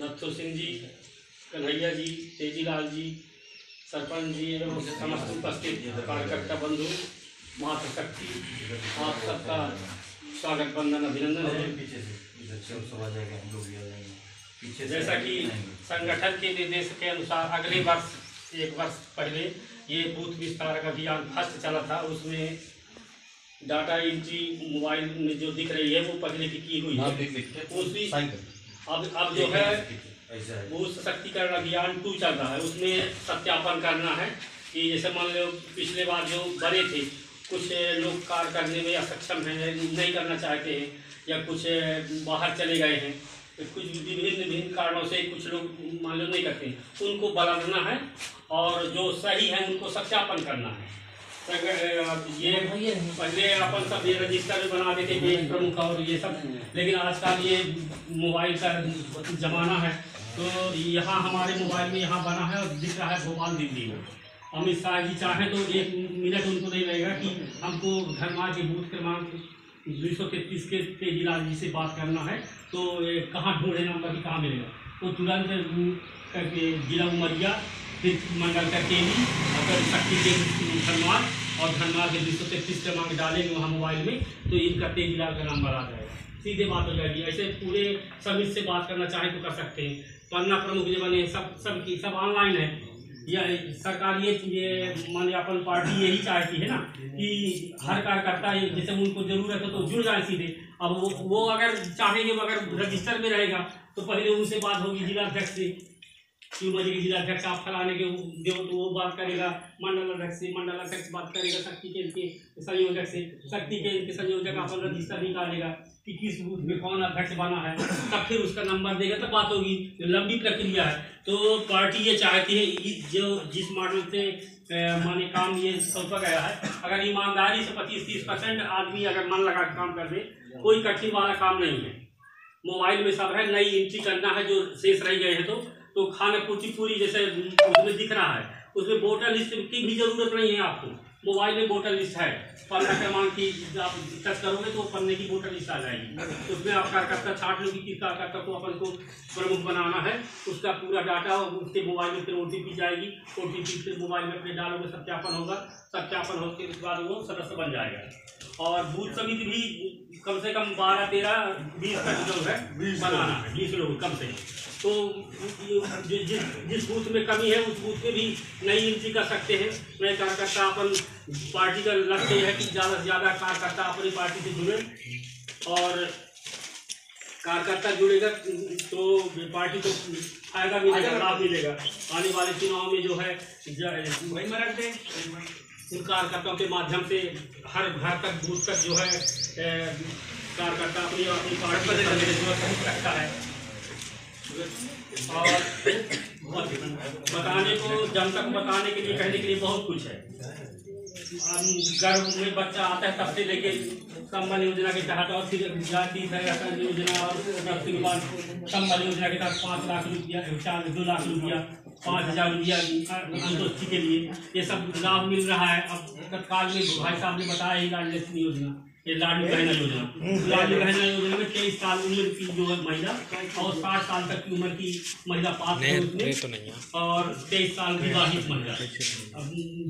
नथु सिंह जी कन्हैया जी तेजीलाल जी सरपंच जी एवं समस्त उपस्थित कार्यकर्ता बंधु माता शक्ति आप सबका स्वागत बंदन अभिनंदन है। जैसा कि संगठन के निर्देश के अनुसार अगले वर्ष एक वर्ष पहले ये बूथ विस्तारक अभियान फ़र्स्ट चला था। उसमें डाटा एंट्री मोबाइल में जो दिख रही है वो पहले की की हुई हाँ, उसी अब अब जो है बूथ सशक्तिकरण अभियान टू चल रहा है। उसमें सत्यापन करना है कि जैसे मान लो पिछले बार जो बड़े थे कुछ लोग कार्य करने में असक्षम हैं नहीं करना चाहते हैं या कुछ बाहर चले गए हैं कुछ विभिन्न विभिन्न कारणों से कुछ लोग मान लो नहीं करते हैं उनको बदलना है और जो सही है उनको सत्यापन करना है। ये पहले अपन सब ये रजिस्टर बना देते पेज प्रमुख और ये सब। लेकिन आजकल ये मोबाइल का जमाना है तो यहाँ हमारे मोबाइल में यहाँ बना है और दिख रहा है भोपाल दिल्ली में। अमित शाह जी चाहें तो एक मिनट उनको नहीं लगेगा कि हमको धर्मा के बूथ क्रमांक दो सौ तैतीस के तेजीलाल जी से बात करना है तो कहाँ ढूंढे नंबर की कहाँ मिलेगा? तो तुरंत करके जिला उमरिया मंडल का और फिर शक्ति के धनवाद और धनवाद के दो सौ क्रमांक डालेंगे वहाँ मोबाइल में तो इनका तेजीलाल का नंबर आ जाएगा। सीधे बात हो जाएगी। ऐसे पूरे समिति से बात करना चाहें तो कर सकते हैं। पन्ना प्रमुख जो बने सब सब की, सब ऑनलाइन है। या सरकार ये ये माने अपन पार्टी यही चाहती है ना, कि हर कार्यकर्ता जैसे उनको ज़रूरत है तो जुड़ जाए सीधे। अब वो वो अगर चाहेंगे अगर रजिस्टर में रहेगा तो पहले उनसे बात होगी जिला अध्यक्ष से। मुझे के जिलाध्यक्ष आप फलाने के दो तो वो बात करेगा। मंडल अध्यक्ष से, मंडल अध्यक्ष बात करेगा, शक्ति केंद्र के संयोजक से। शक्ति केंद्र के संयोजक अपन रजिस्टर निकालेगा कि किस बूथ में कौन अध्यक्ष बना है। तब फिर उसका नंबर देगा, तब बात होगी लंबी प्रक्रिया है। तो पार्टी ये चाहती है जो जिस मॉडल से माने काम ये सौंपा गया है, अगर ईमानदारी से पच्चीस तीस परसेंट आदमी अगर मन लगा काम कर दे, कोई कठिन वाला काम नहीं है। मोबाइल में सब है, नई एंट्री करना है, जो शेष रह गए हैं तो। तो खाना पूर्ति पूरी जैसे उसमें दिख रहा है, उसमें वोटर लिस्ट की भी ज़रूरत नहीं है आपको। मोबाइल में वोटर लिस्ट है पन्ना क्रमांक की आप टच करोगे तो पन्ने की वोटर लिस्ट आ जाएगी। उसमें आप कार्यकर्ता छाट लो कि किस कार्यकर्ता को अपन को प्रमुख बनाना है, उसका पूरा डाटा उसके मोबाइल में फिर ओ जाएगी। ओटीपी फिर मोबाइल में अपने डालोगे सत्यापन होगा, सत्यापन होने के बाद वो सदस्य बन जाएगा। और बूथ समिति भी कम से कम बारह तेरह बीस तक जो है बनाना है। बीस लोग कम से तो जिस जिस बूथ में कमी है उस बूथ में भी नई एंट्री कर सकते हैं। नए कार्यकर्ता अपन पार्टी का लक्ष्य है कि ज़्यादा से ज़्यादा कार्यकर्ता अपनी पार्टी से जुड़े। और कार्यकर्ता जुड़ेगा तो पार्टी को फ़ायदा मिलेगा लाभ मिलेगा। आने वाले चुनाव में जो है उन कार्यकर्ताओं के माध्यम से हर घर तक दूर तक जो है कार्यकर्ता अपनी अपनी पार्टी है रखता है। और बताने को जनता को बताने के लिए कहने के लिए बहुत कुछ है। गर्भ में बच्चा आता है तब से लेके संबल योजना के तहत और जाति संरक्षण योजना और संबल योजना के तहत पाँच लाख रुपया, चार, दो लाख रुपया, पाँच हज़ार रुपया अंतोष्टि के लिए। ये सब लाभ मिल रहा है। अब तत्काल में भाई साहब ने बताया ही लाल योजना। ये लाडू बहना योजना लाडू बहना योजना में तेईस साल उम्र की जो है महिला और साठ साल तक की उम्र की महिला पास है उसमें और तेईस साल विवाहित महिला।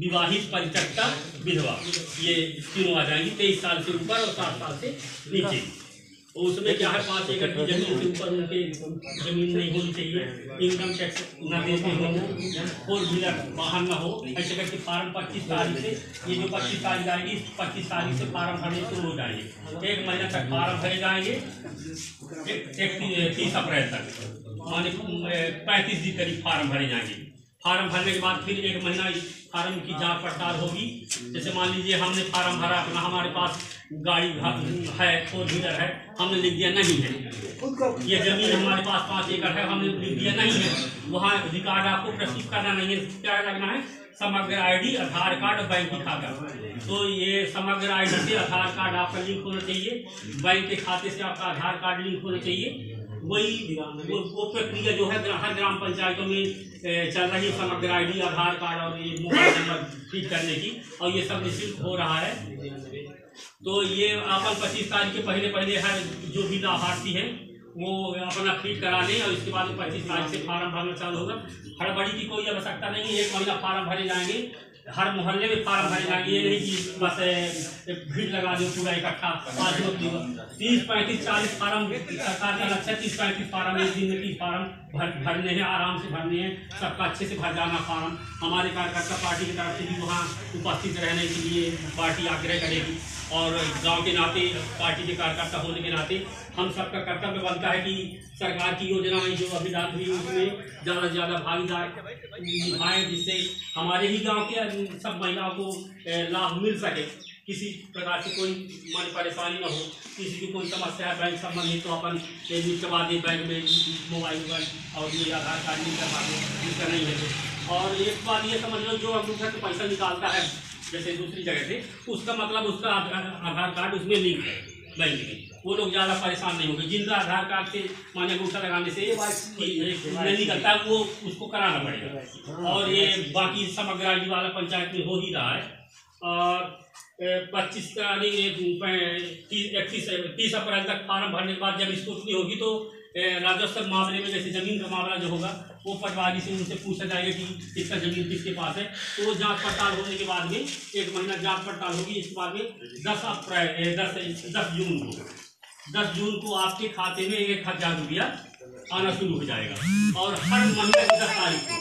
विवाहित परित्यक्ता विधवा ये तीनों आ जाएँगी तेईस साल से ऊपर और साठ साल से नीचे। उसमें क्या है पाँच एकड़ की ज़मीन से ऊपर उनके ज़मीन नहीं होनी चाहिए इनकम टैक्स न देते हो फोर व्हीलर वाहन न हो। ऐसे करके फार्म पच्चीस तारीख से ये जो पच्चीस तारीख आएगी इस पच्चीस तारीख से फार्म भरने शुरू हो जाएँगे। एक महीना तक फार्म भरे जाएँगे तीस अप्रैल तक। माने पैंतीस दिन करीब फार्म भरे जाएँगे। फार्म भरने के बाद फिर एक महीना फार्म की जाँच पड़ताल होगी। जैसे मान लीजिए हमने फार्म भरा अपना हमारे पास गाड़ी है फोर व्हीलर है हमने लिख दिया नहीं है। ये ज़मीन हमारे पास पाँच एकड़ है हमने लिख दिया नहीं है। वहाँ रिकॉर्ड आपको प्रस्तुत करना नहीं है क्या लगना है? समग्र आईडी आधार कार्ड और बैंक की खाता। तो ये समग्र आईडी से आधार कार्ड आपका लिंक होना चाहिए। बैंक के खाते से आपका आधार कार्ड लिंक होना चाहिए। वही वो, वो प्रक्रिया जो है हर ग्राम पंचायतों में चल रही है समग्र आईडी आधार कार्ड और ये मोबाइल नंबर फ़ीड करने की और ये सब निःशुल्क हो रहा है। तो ये अपन पच्चीस तारीख के पहले पहले हर जो भी लाभार्थी है, वो अपना फ़ीड करा लें और इसके बाद पच्चीस तारीख से फार्म भरना चालू होगा। हड़बड़ी की कोई आवश्यकता नहीं है, एक महीना फार्म भरे जाएँगे। हर मोहल्ले में फार्म भरे जाएँगे ये नहीं कि बस भीड़ लगा दो पूरा इकट्ठा, पाँच लोग तीस पैंतीस, चालीस फार्म, सरकार का लक्ष्य तीस पैंतीस फार्म, एक दिन में तीस फार्म भर, भरने हैं, आराम से भरने हैं। सबका अच्छे से भर जाना फार्म। हमारे कार्यकर्ता पार्टी की तरफ़ से भी वहाँ उपस्थित रहने के लिए पार्टी आग्रह करेगी। और गाँव के नाते, पार्टी के कार्यकर्ता होने के नाते हम सबका कर्तव्य बनता है कि सरकार की योजनाएँ जो अभी लागू हुई उसमें ज़्यादा से ज़्यादा भागीदार निभाएँ, जिससे हमारे ही गाँव के सब महिलाओं को लाभ मिल सके। किसी प्रकार की कोई मन परेशानी न हो, किसी की कोई समस्या है, बैंक संबंधी तो अपन निकलवा दें बैंक में मोबाइल नंबर और ये आधार कार्ड करवा दें नहीं है। और एक बात ये समझ लो, जो अंगूठा से पैसा निकालता है जैसे दूसरी जगह से उसका मतलब उसका आधार कार्ड उसमें लिंक है बैंक में। वो लोग ज़्यादा परेशान नहीं होंगे। जिनका आधार कार्ड से माने अंगूठा लगाने से नहीं निकलता है, वो उसको कराना पड़ेगा। और ये बाकी समग्र आईडी वाला पंचायत में हो ही रहा है। और पच्चीस तारीख इकतीस तीस अप्रैल तक फार्म भरने के बाद जब स्कूटनी होगी तो राजस्व मामले में जैसे ज़मीन का मामला जो होगा वो पटवारी से उनसे पूछा जाएगा कि इसका ज़मीन किसके पास है। तो जाँच पड़ताल होने के बाद में, एक महीना जाँच पड़ताल होगी इसके बाद में दस अप्रैल दस दस जून को। दस जून को आपके खाते में एक हज़ार रुपया आना शुरू हो जाएगा। और हर महीने की दस तारीख को,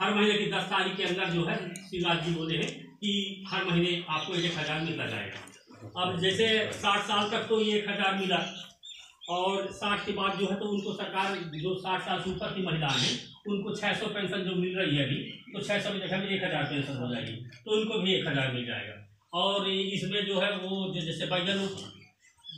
हर महीने की दस तारीख के अंदर जो है शिवराज जी बोले हैं कि हर महीने आपको एक हज़ार मिलता जाएगा। अब जैसे साठ साल तक तो ये एक हज़ार मिला और साठ के बाद जो है तो उनको सरकार जो साठ साल से ऊपर की महिलाएँ हैं उनको छः सौ पेंशन जो मिल रही है अभी तो छः सौ की जगह में एक हज़ार पेंशन हो जाएगी तो उनको भी एक हज़ार मिल जाएगा। और इसमें जो है वो जैसे बैगन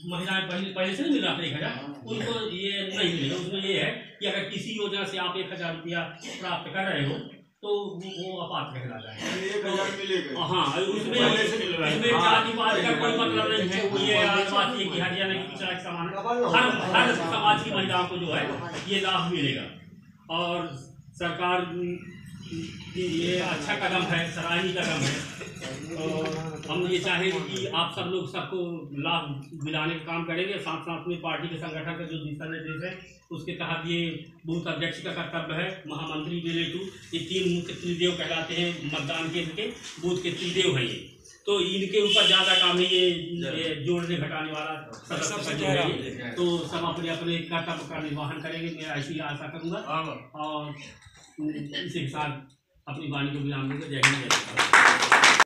महिलाएँ पहले पहले से नहीं मिल रहा था एक हज़ार उनको ये नहीं मिलेगा उसमें ये है कि अगर किसी योजना से आप एक हज़ार रुपया प्राप्त कर रहे हो तो वो अपात्र कहलाता है। हाँ उसमें है। का कोई मतलब नहीं है। ये आदिवासी की हरियाणा की पिछड़ा समान हर हर समाज की महिलाओं को जो है ये लाभ मिलेगा। और सरकार की ये अच्छा कदम है सराहनीय कदम है। और हम ये चाहेंगे कि आप सब लोग सबको लाभ दिलाने का काम करेंगे। साथ साथ में पार्टी के संगठन का जो दिशा निर्देश है उसके तहत ये बूथ अध्यक्ष का कर्तव्य है महामंत्री बेले टू ये तीन मुख्य त्रिदेव कहलाते हैं मतदान केंद्र के बूथ के त्रिदेव हैं ये। तो इनके ऊपर ज़्यादा काम है ये, जोड़ने घटाने वाला सब है। तो सब अपने अपने कर्तव्य का निर्वहन करेंगे मैं ऐसी आशा करूँगा। और इसी के साथ अपनी वाणी को विराम दूँगा। जय हिंद। जय